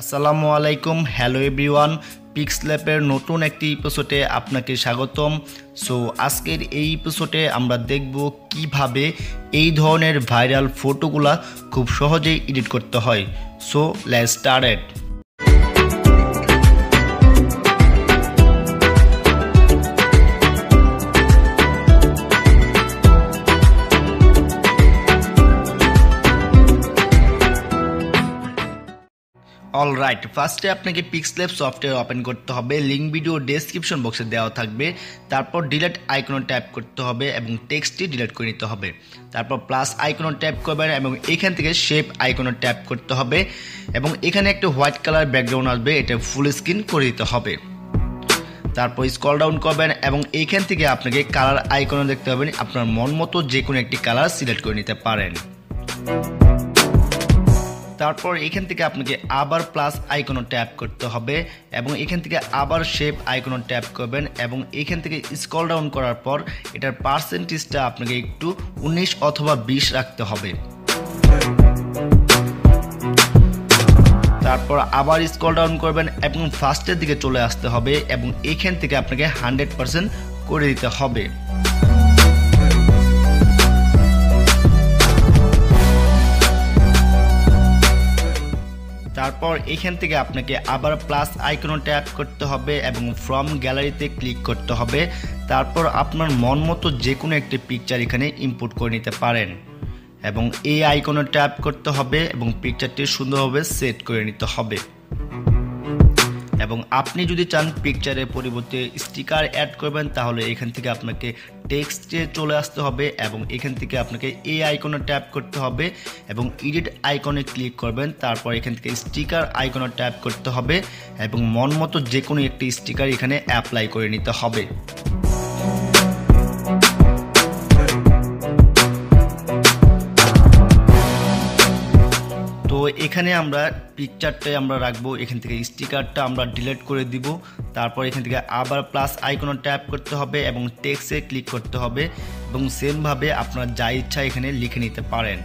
আসসালামু আলাইকুম, hello everyone পিক্সল্যাপের নতুন একটি এপিসোডে আপনাকে স্বাগতম। সো আজকের এই এপিসোডে আমরা দেখব কীভাবে এই ধরনের ভাইরাল ফটোগুলা খুব সহজেই এডিট করতে হয়। So let's started all right ফার্স্টে আপনাকে পিক্সলেপ সফটওয়্যার ওপেন করতে হবে। লিঙ্ক ভিডিও ডেসক্রিপশন বক্সে দেওয়া থাকবে। তারপর ডিলেট আইকনে ট্যাপ করতে হবে এবং টেক্সটটি ডিলেট করে নিতে হবে। তারপর প্লাস আইকনে ট্যাপ করবেন এবং এখান থেকে শেপ আইকনে ট্যাপ করতে হবে এবং এখানে একটা হোয়াইট কালার ব্যাকগ্রাউন্ড আসবে, এটা ফুল স্ক্রিন করে দিতে হবে। তারপর স্কল ডাউন করবেন এবং এইখান থেকে আপনাকে কালার আইকনে দেখতে পাবেন। আপনার মন মতো যে কোনো একটি কালার সিলেক্ট করে নিতে পারেন। তারপর এখান থেকে আপনাকে আবার প্লাস আইকনও ট্যাপ করতে হবে এবং এখান থেকে আবার শেপ আইকনও ট্যাপ করবেন এবং এখান থেকে স্কল ডাউন করার পর এটার পার্সেন্টেজটা আপনাকে একটু উনিশ অথবা বিশ রাখতে হবে। তারপর আবার স্কল ডাউন করবেন এবং ফার্স্টের দিকে চলে আসতে হবে এবং এখান থেকে আপনাকে হান্ড্রেড পার্সেন্ট করে দিতে হবে। তারপর এখান থেকে আপনাকে আবার প্লাস আইকনে ট্যাপ করতে হবে এবং ফ্রম গ্যালারিতে ক্লিক করতে হবে। তারপর আপনার মন মতো যে কোনো একটি পিকচার এখানে ইম্পোর্ট করে নিতে পারেন। এবং এই আইকনে ট্যাপ করতে হবে এবং পিকচারটি সুন্দরভাবে সেট করে নিতে হবে। এবং আপনি যদি চান পিকচারের পরিবর্তে স্টিকার অ্যাড করবেন, তাহলে এখান থেকে আপনাকে টেক্সটে চলে আসতে হবে এবং এখান থেকে আপনাকে এ আইকনে ট্যাপ করতে হবে এবং এডিট আইকনে ক্লিক করবেন, তারপর এখান থেকে স্টিকার আইকনে ট্যাপ করতে হবে এবং মন মতো যে কোনো একটি স্টিকার এখানে অ্যাপ্লাই করে নিতে হবে। এখানে আমরা পিকচারটাই আমরা রাখব, এখান থেকে স্টিকারটা আমরা ডিলিট করে দিব, তারপর এখান থেকে আবার প্লাস আইকনে ট্যাপ করতে হবে এবং টেক্সে ক্লিক করতে হবে এবং সেমভাবে আপনার যা ইচ্ছা এখানে লিখে নিতে পারেন।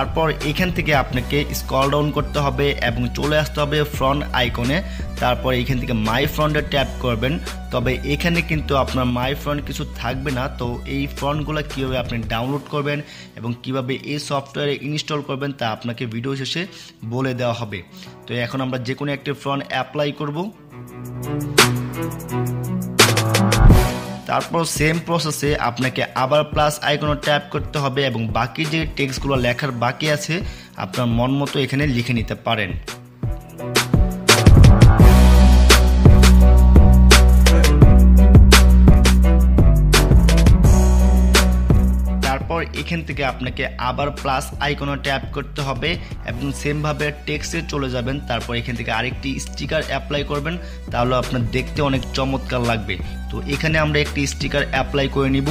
তারপর এখান থেকে আপনাকে স্কল ডাউন করতে হবে এবং চলে আসতে হবে ফ্রন্ট আইকনে তারপর এখান থেকে মাই ফ্রন্টে ট্যাপ করবেন। তবে এখানে কিন্তু আপনার মাই ফ্রন্ট কিছু থাকবে না। তো এই ফ্রন্টগুলো কীভাবে আপনি ডাউনলোড করবেন এবং কীভাবে এই সফটওয়্যারে ইনস্টল করবেন তা আপনাকে ভিডিও শেষে বলে দেওয়া হবে। তো এখন আমরা যে কোনো একটি ফ্রন্ট অ্যাপ্লাই করব। তারপর সেম প্রসেসে আপনাকে আবার প্লাস আইকনে ট্যাপ করতে হবে এবং বাকি যে টেক্সটগুলো লেখার বাকি আছে, আপনার মন মতো এখানে লিখে নিতে পারেন। এখান থেকে আপনাকে আবার প্লাস আইকনে ট্যাপ করতে হবে এবং সেমভাবে টেক্সটে চলে যাবেন। তারপর এখান থেকে আরেকটি স্টিকার অ্যাপ্লাই করবেন। তাহলে আপনার দেখতে অনেক চমৎকার লাগবে। তো এখানে আমরা একটি স্টিকার অ্যাপ্লাই করে নিব।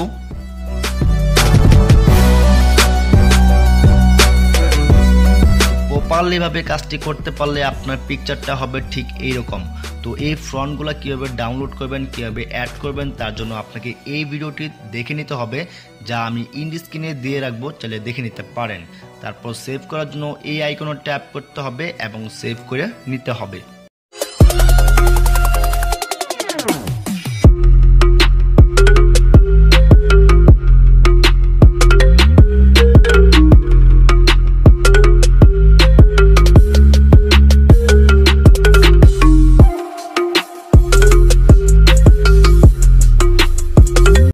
প্রপারলিভাবে কাজটি করতে পারলে আপনার পিকচারটা হবে ঠিক এইরকম। তো এই ফ্রন্টগুলো কীভাবে ডাউনলোড করবেন, কীভাবে অ্যাড করবেন, তার জন্য আপনাকে এই ভিডিওটি দেখে নিতে হবে, যা আমি ইন্ড স্ক্রিনে দিয়ে রাখব, চাইলে দেখে নিতে পারেন। তারপর সেভ করার জন্য এই আইকনে ট্যাপ করতে হবে এবং সেভ করে নিতে হবে।